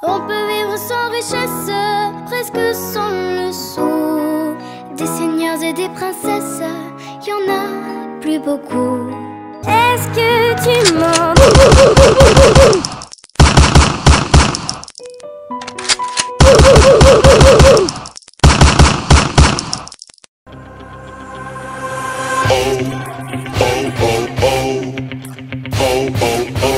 On peut vivre sans richesse, presque sans le sou. Des seigneurs et des princesses, y en a plus beaucoup. Est-ce que tu m'entends? Oh, oh, oh,